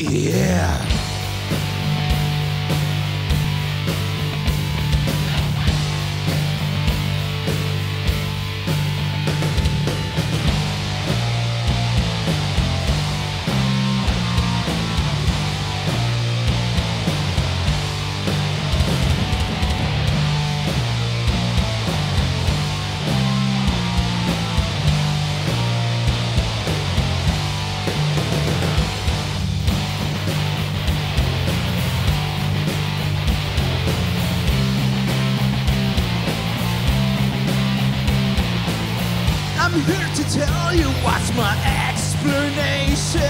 Yeah. Tell you what's my explanation.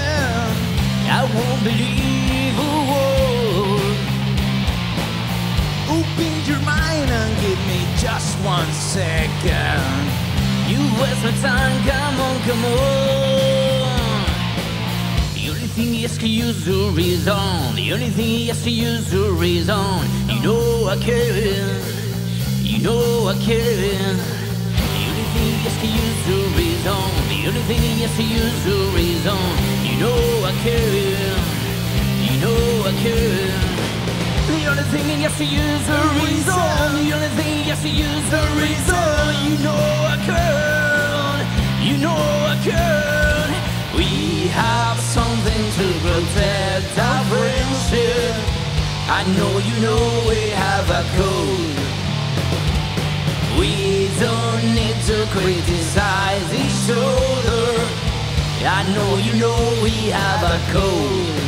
I won't believe a word. Open your mind and give me just one second. You waste my time, come on, come on. The only thing is to use the reason. The only thing is to use the reason. You know I care. You know I care. The only thing is to use the reason. The only thing is to use the reason. You know I care. You know I care. The only thing is to use the reason. The only thing is to use the reason. You know I can. You know I can. We have something to protect our friendship. I know you know we have a code. We don't need to criticize each other. I know you know we have a code.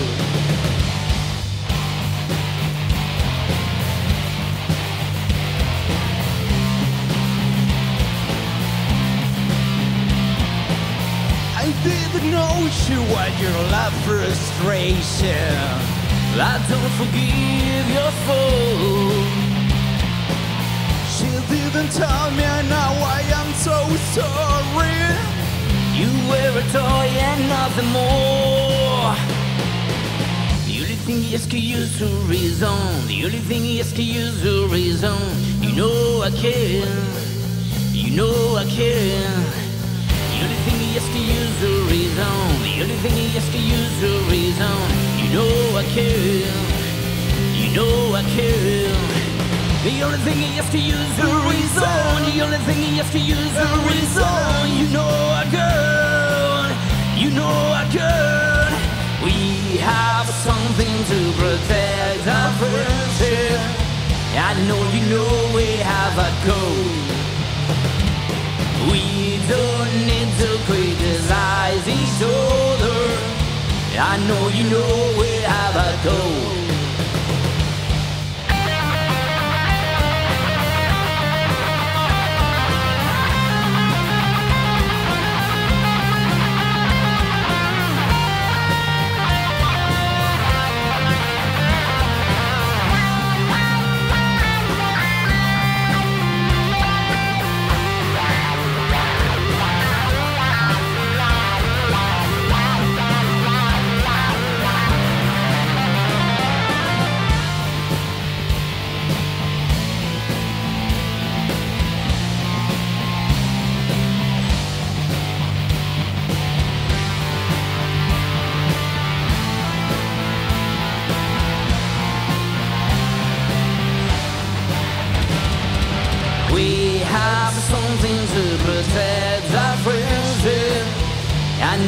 I didn't know you had your love frustration. I don't forgive your fool. She didn't tell me, and now I nothing more. The only thing is to use the reason. The only thing is to use the reason. You know I care. You know I care. The only thing is to use the reason. The only thing is to use the reason. You know I care. You know I care. The only thing is to use the reason. The only thing is to use the reason. You know I can. You know I can. We have something to protect our friendship. I know you know we have a code. We don't need to criticize each other. I know you know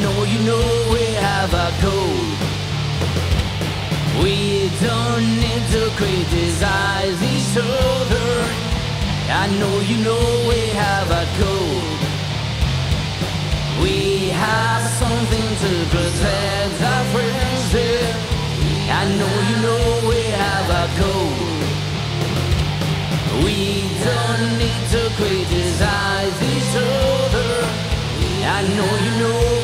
know you know we have a code. We don't need to criticize each other. I know you know we have a code. We have something to protect our friendship. I know you know we have a code. We don't need to criticize each other. I know you know